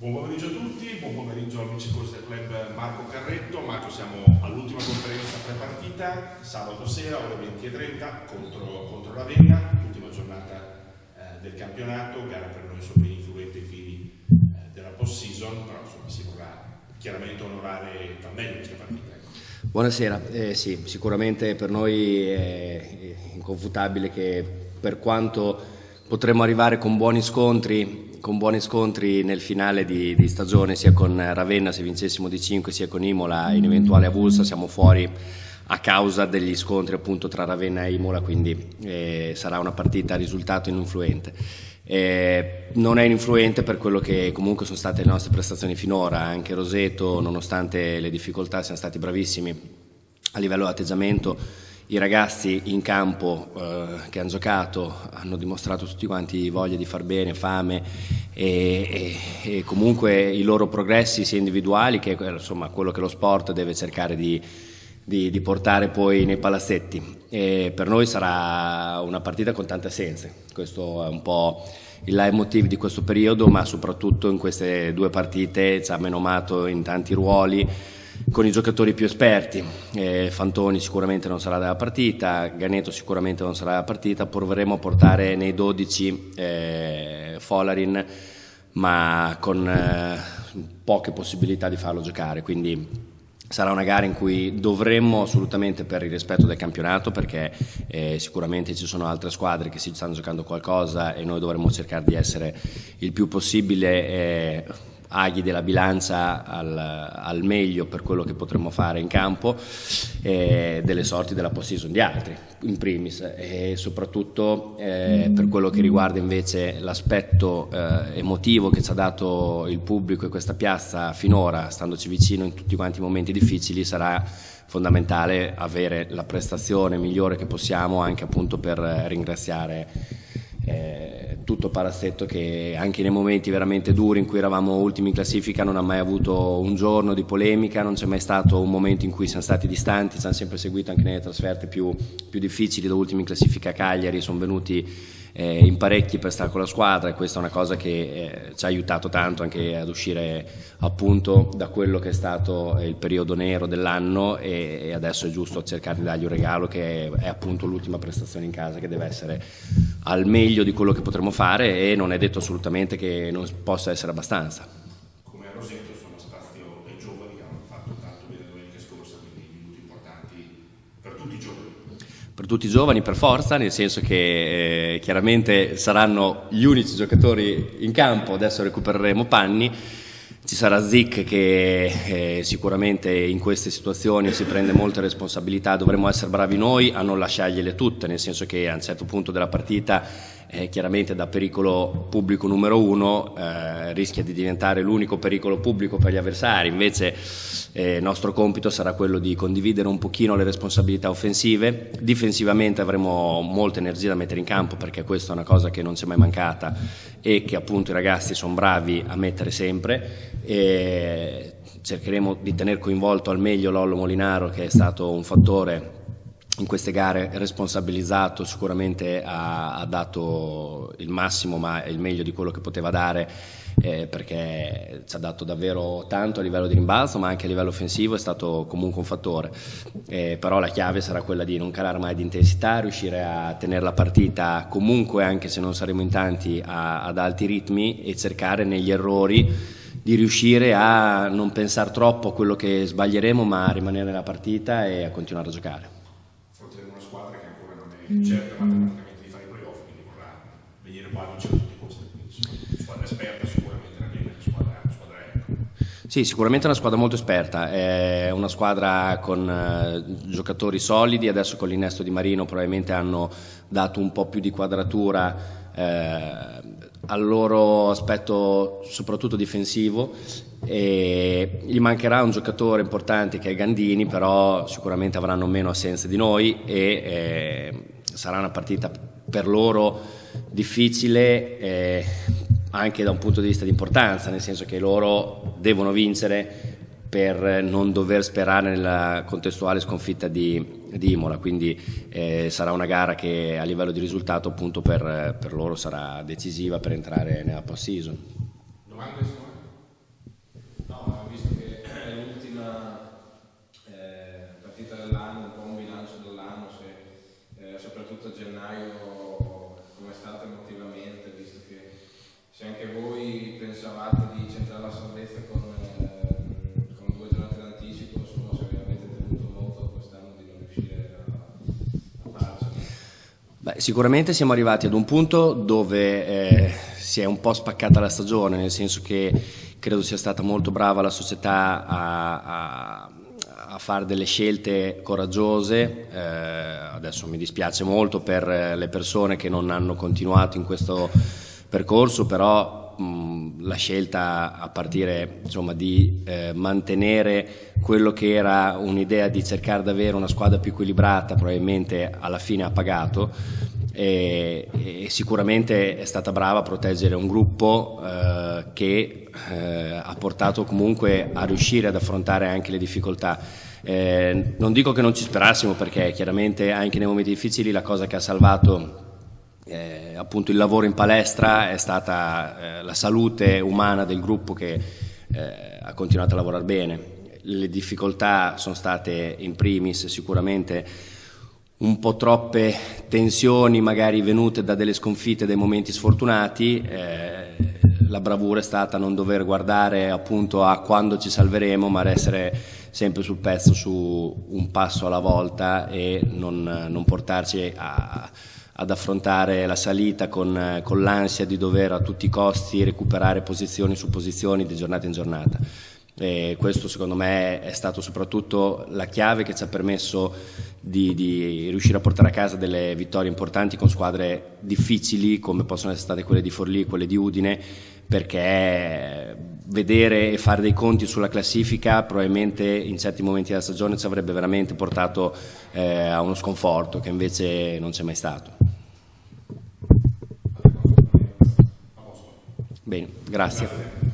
Buon pomeriggio a tutti, buon pomeriggio al vicecorso del club Marco Carretto. Marco, siamo all'ultima conferenza pre-partita, sabato sera, ore 20.30 contro, contro Ravenna, l'ultima giornata eh, del campionato, gara per noi sopra influente ai fini eh, della post-season, però insomma si vorrà chiaramente onorare al meglio questa partita. Ecco. Buonasera, eh, sì, sicuramente per noi è inconfutabile che per quanto potremmo arrivare con buoni scontri con buoni scontri nel finale di, di, stagione sia con Ravenna se vincessimo di 5 sia con Imola in eventuale avulsa siamo fuori a causa degli scontri appunto tra Ravenna e Imola quindi eh, sarà una partita a risultato ininfluente. Eh, non è ininfluente per quello che comunque sono state le nostre prestazioni finora anche Roseto nonostante le difficoltà siamo stati bravissimi a livello di atteggiamento i ragazzi in campo eh, che hanno giocato hanno dimostrato tutti quanti voglia di far bene, fame e, e, e comunque i loro progressi sia individuali che insomma, quello che lo sport deve cercare di, di, di portare poi nei palazzetti. E per noi sarà una partita con tante assenze, questo è un po' il leitmotiv di questo periodo, ma soprattutto in queste due partite ci ha menomato in tanti ruoli con i giocatori più esperti. Eh, Fantoni sicuramente non sarà della partita, Ganeto sicuramente non sarà della partita, proveremo a portare nei 12 eh, Folarin, ma con eh, poche possibilità di farlo giocare. Quindi sarà una gara in cui dovremmo assolutamente per il rispetto del campionato perché eh, sicuramente ci sono altre squadre che si stanno giocando qualcosa e noi dovremmo cercare di essere il più possibile eh, aghi della bilancia al, al, meglio per quello che potremmo fare in campo e delle sorti della post-season di altri, in primis, e soprattutto eh, per quello che riguarda invece l'aspetto eh, emotivo che ci ha dato il pubblico e questa piazza finora, standoci vicino in tutti quanti i momenti difficili, sarà fondamentale avere la prestazione migliore che possiamo anche appunto per ringraziare eh, tutto Palazzetto che anche nei momenti veramente duri in cui eravamo ultimi in classifica non ha mai avuto un giorno di polemica, non c'è mai stato un momento in cui siamo stati distanti, ci hanno sempre seguito anche nelle trasferte più, più difficili, da ultimi in classifica Cagliari, sono venuti eh, in parecchi per stare con la squadra e questa è una cosa che eh, ci ha aiutato tanto anche ad uscire appunto da quello che è stato il periodo nero dell'anno e, e adesso è giusto cercare di dargli un regalo che è, è appunto l'ultima prestazione in casa che deve essere al meglio di quello che potremo fare e non è detto assolutamente che non possa essere abbastanza. Come a Roseto sono spazio ai giovani che hanno fatto tanto bene domenica scorsa, quindi minuti importanti per tutti i giovani. Per tutti giovani per forza, nel senso che eh, chiaramente saranno gli unici giocatori in campo, adesso recupereremo Panni ci sarà Zic che eh, sicuramente in queste situazioni si prende molte responsabilità, dovremmo essere bravi noi a non lasciargliele tutte, nel senso che a un certo punto della partita eh, chiaramente da pericolo pubblico numero uno eh, rischia di diventare l'unico pericolo pubblico per gli avversari, invece eh, il nostro compito sarà quello di condividere un pochino le responsabilità offensive, difensivamente avremo molta energia da mettere in campo perché questa è una cosa che non ci è mai mancata e che appunto i ragazzi sono bravi a mettere sempre e cercheremo di tenere coinvolto al meglio Lollo Molinaro che è stato un fattore in queste gare responsabilizzato sicuramente ha, ha, dato il massimo ma il meglio di quello che poteva dare eh, perché ci ha dato davvero tanto a livello di rimbalzo ma anche a livello offensivo è stato comunque un fattore. Eh, però la chiave sarà quella di non calare mai di intensità riuscire a tenere la partita comunque anche se non saremo in tanti a, ad alti ritmi e cercare negli errori di riuscire a non pensare troppo a quello che sbaglieremo ma a rimanere nella partita e a continuare a giocare. Cerca matematicamente di fare i playoff, quindi vorrà venire qua a vincere tutti i costi. Quindi squadra esperta sicuramente la Lega, squadra, squadra ecco. Sì, sicuramente è una squadra molto esperta, è una squadra con uh, giocatori solidi, adesso con l'innesto di Marino probabilmente hanno dato un po' più di quadratura eh, al loro aspetto soprattutto difensivo. E gli mancherà un giocatore importante che è Gandini, però sicuramente avranno meno assenze di noi e eh, sarà una partita per loro difficile eh, anche da un punto di vista di importanza, nel senso che loro devono vincere per non dover sperare nella contestuale sconfitta di, di Imola, quindi eh, sarà una gara che a livello di risultato appunto per, per loro sarà decisiva per entrare nella post-season. Domande? Sicuramente siamo arrivati ad un punto dove eh, si è un po' spaccata la stagione, nel senso che credo sia stata molto brava la società a, a a fare delle scelte coraggiose, eh, adesso mi dispiace molto per le persone che non hanno continuato in questo percorso, però la scelta a partire insomma, di eh, mantenere quello che era un'idea di cercare di avere una squadra più equilibrata probabilmente alla fine ha pagato e, e sicuramente è stata brava a proteggere un gruppo eh, che eh, ha portato comunque a riuscire ad affrontare anche le difficoltà. Eh, non dico che non ci sperassimo perché chiaramente anche nei momenti difficili la cosa che ha salvato eh, appunto il lavoro in palestra è stata eh, la salute umana del gruppo che eh, ha continuato a lavorare bene. Le difficoltà sono state in primis sicuramente un po' troppe tensioni magari venute da delle sconfitte, dai momenti sfortunati, eh, la bravura è stata non dover guardare appunto a quando ci salveremo, ma essere sempre sul pezzo su un passo alla volta e non, non portarci a, ad affrontare la salita con, con l'ansia di dover a tutti i costi recuperare posizioni su posizioni di giornata in giornata. E questo secondo me è stato soprattutto la chiave che ci ha permesso di, di, riuscire a portare a casa delle vittorie importanti con squadre difficili come possono essere state quelle di Forlì, quelle di Udine, perché vedere e fare dei conti sulla classifica probabilmente in certi momenti della stagione ci avrebbe veramente portato eh, a uno sconforto che invece non c'è mai stato. Bene, grazie.